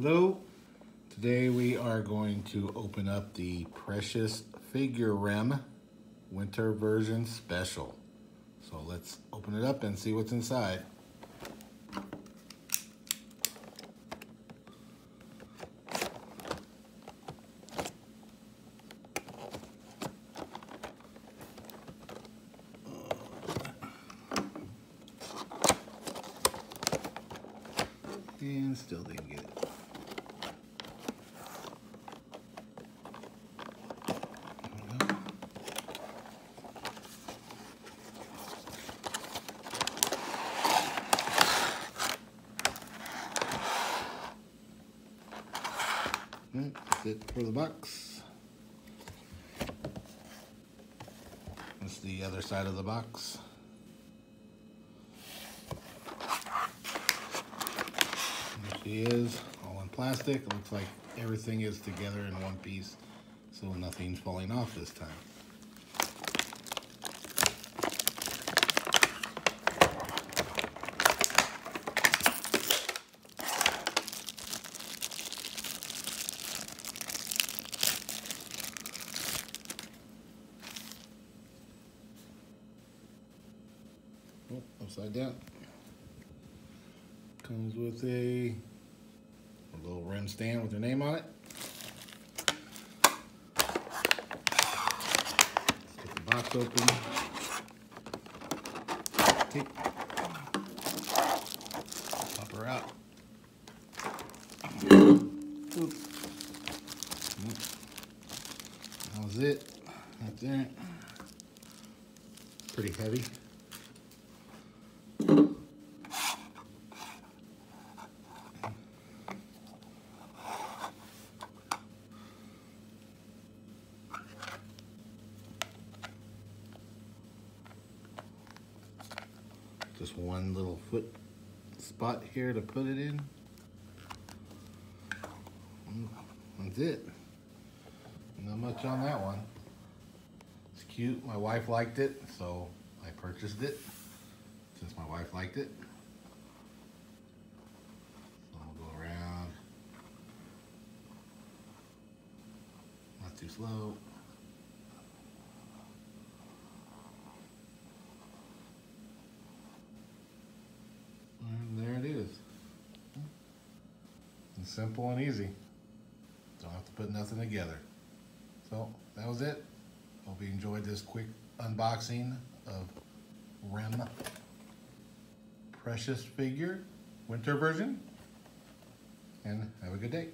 Hello. Today we are going to open up the Precious Figure Rem Winter Version Special. So let's open it up and see what's inside. And still didn't get it. That's it for the box. That's the other side of the box. There she is, all in plastic. It looks like everything is together in one piece, so nothing's falling off this time. Oh, upside down. Comes with a, a little Rem stand with your name on it. Get the box open. Take, pop her out. Oop. That was it. That's it. Pretty heavy. Just one little foot spot here to put it in. That's it. Not much on that one. It's cute. My wife liked it, so I purchased it since my wife liked it. So I'll go around. Not too slow. And there it is. It's simple and easy. Don't have to put nothing together. So that was it. Hope you enjoyed this quick unboxing of Rem Precious Figure Winter version. And have a good day.